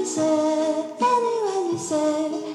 you say, any when you say.